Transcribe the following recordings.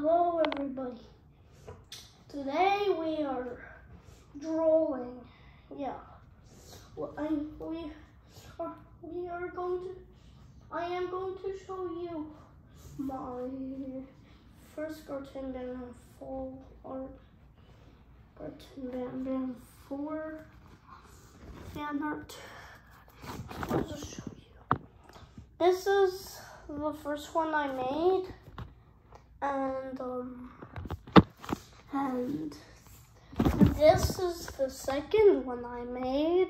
Hello, everybody. Today we are drawing. Yeah. Well, I, we are we are going to. I am going to show you my first Garten Band full art. Garten Banban four fan art. I'll just show you. This is the first one I made, and um, and this is the second one I made.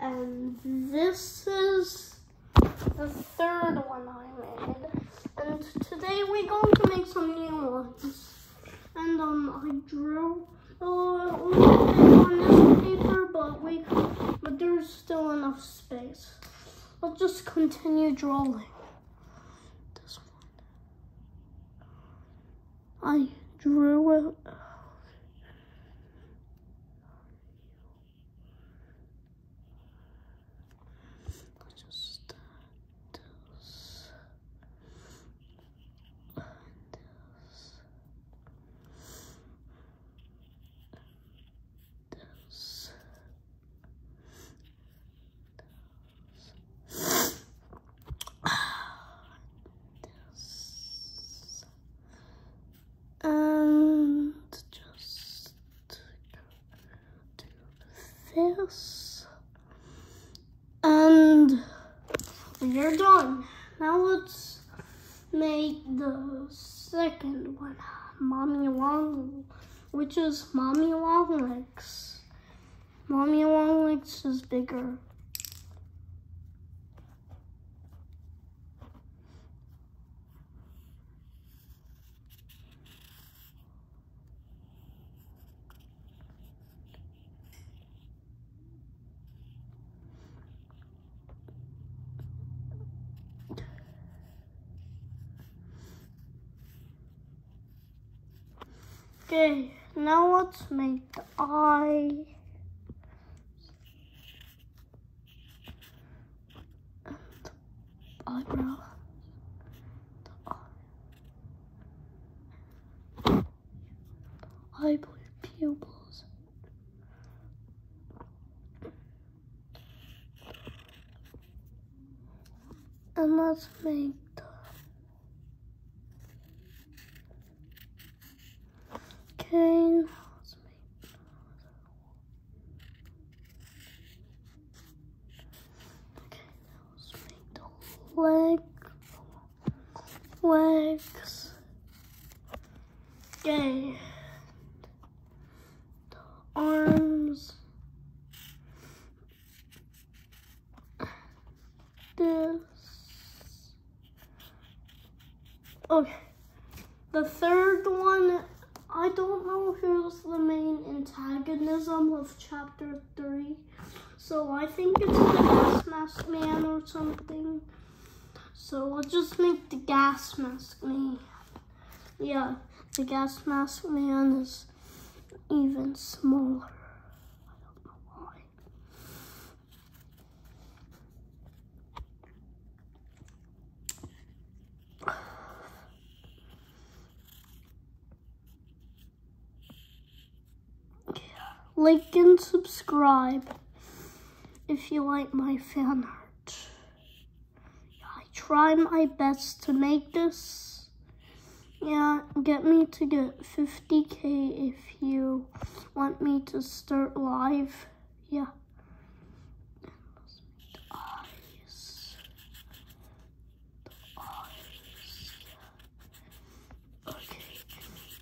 And this is the third one I made. And today we're going to make some new ones. And um, I drew uh, on this paper, but we, but there's still enough space. Let's just continue drawing. This one. I drew it. Just this. And this. This. This. And just And we're done. Now let's make the second one. Mommy Long, which is Mommy Long Legs. Mommy Long Legs is bigger. Okay, now let's make the eye. The eyebrow. The eye. Eyebrow pupils. And let's make the Okay, now let's make Okay, now let's make the leg The arms. This. Okay. The third one I don't know who's the main antagonism of chapter three. So I think it's the gas mask man or something. So we'll just make the gas mask man. Yeah, the gas mask man is even smaller. Like and subscribe if you like my fan art. Try my best to make this. Yeah, get me to get 50k if you want me to start live. Yeah.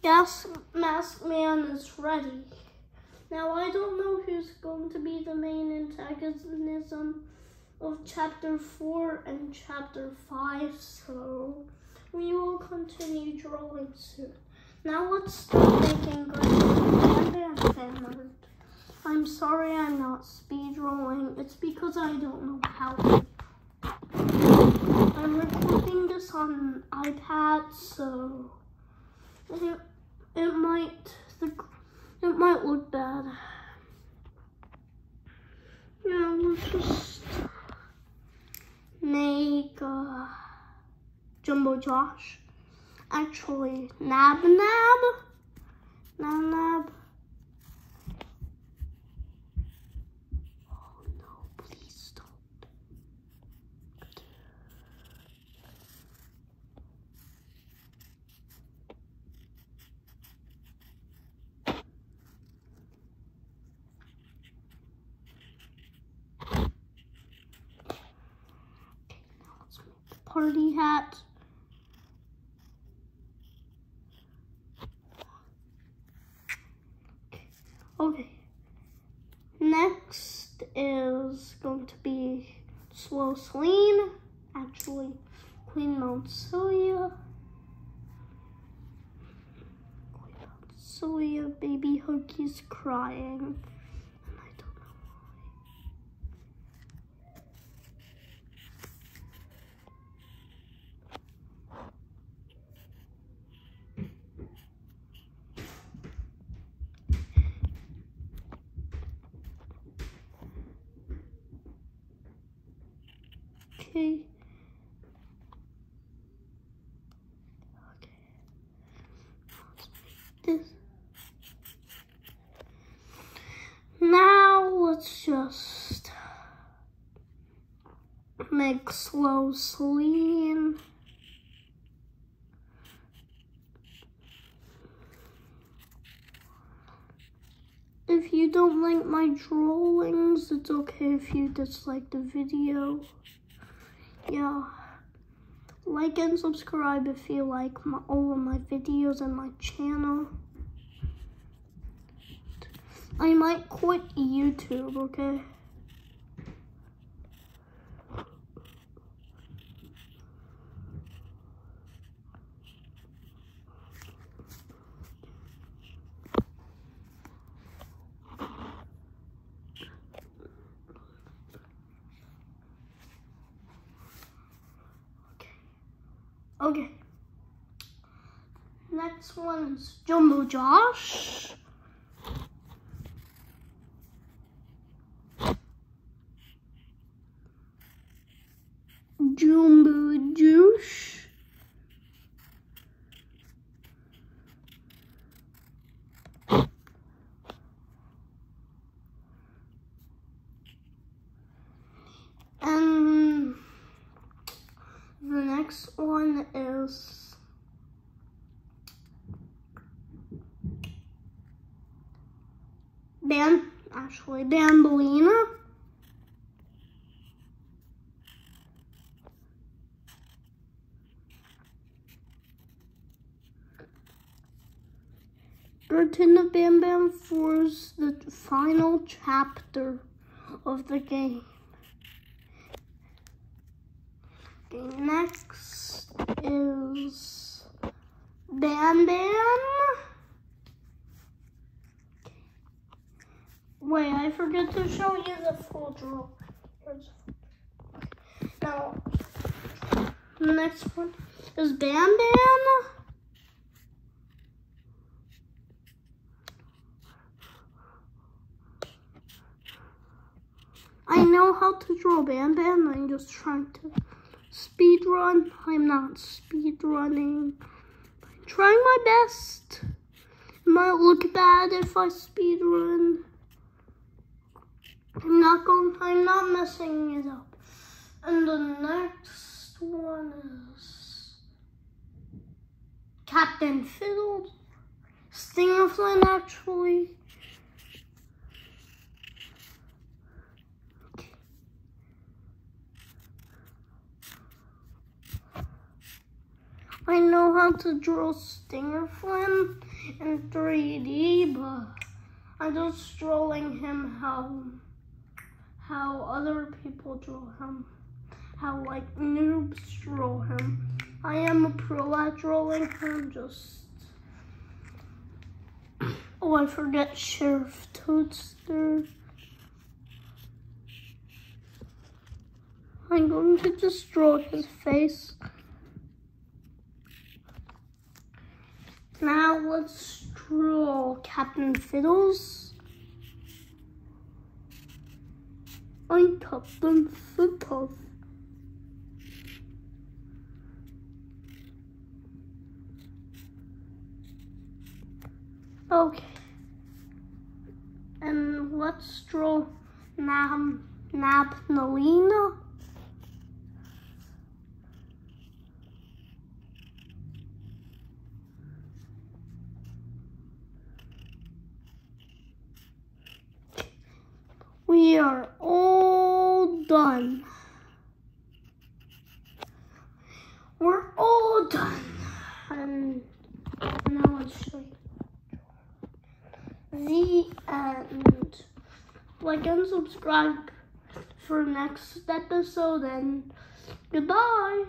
Gas Mask Man is ready. Now, I don't know who's going to be the main antagonism of chapter 4 and chapter 5, so we will continue drawing soon. Now let's start making good. I'm sorry I'm not speed drawing. It's because I don't know how to. I'm recording this on iPad, so it, it might the it might look bad. Now let's just make Jumbo Josh. Actually, Nabnab. Nab Nab. Oh no, please don't. Okay, now let's make the party hat. Okay. Next is going to be Slow Seline. Actually, Queen Bouncelia. Queen Bouncelia, baby Hookie's crying. Okay. Now let's just make slow Seline. If you don't like my drawings, it's okay if you dislike the video yeah like and subscribe if you like my, all of my videos and my channel i might quit youtube okay Okay. Next one is Jumbo Josh. Jumbo Juice. And the next one is Ban, actually Bambolina. Return to Banban Force, the final chapter of the game. Okay, next is Banban. Wait, I forget to show you the full draw. Now, the next one is Banban. I know how to draw Banban. I'm just trying to speed run. I'm not speed running. I'm trying my best. It might look bad if I speed run. I'm not going. I'm not messing it up. And the next one is Captain Fiddle. Stinger Flynn actually. I know how to draw Stinger Flynn in 3D, but I'm just drawing him how how other people draw him, how like noobs draw him. I am a pro at drawing him. Just oh, I forget Sheriff Toadster. I'm going to just draw his face. Now let's draw Captain Fiddles. ein Topfen them Puff. Okay. And let's draw Nab Nalina. We are all done. We're all done. And now let's show the end. Like and subscribe for next episode and goodbye.